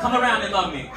Come around and love me.